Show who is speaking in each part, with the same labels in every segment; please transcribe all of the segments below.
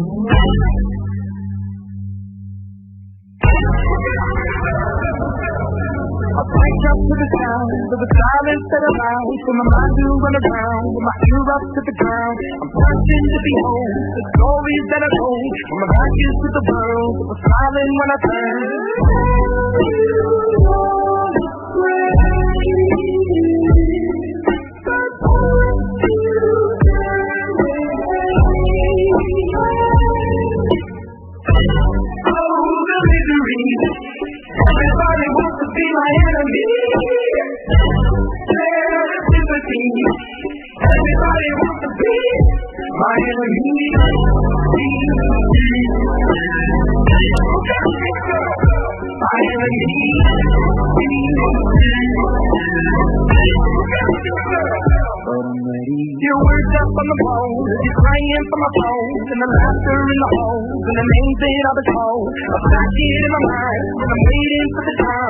Speaker 1: I wake up to the sound of the silence that allows for my mind to run around with my ear up to the ground. I'm searching to behold the stories that I told when my back is to the world. I was smiling when I turned. I'm waiting for the time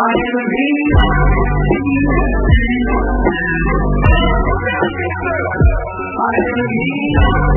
Speaker 1: my enemy. My enemy.